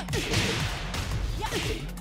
Yeah.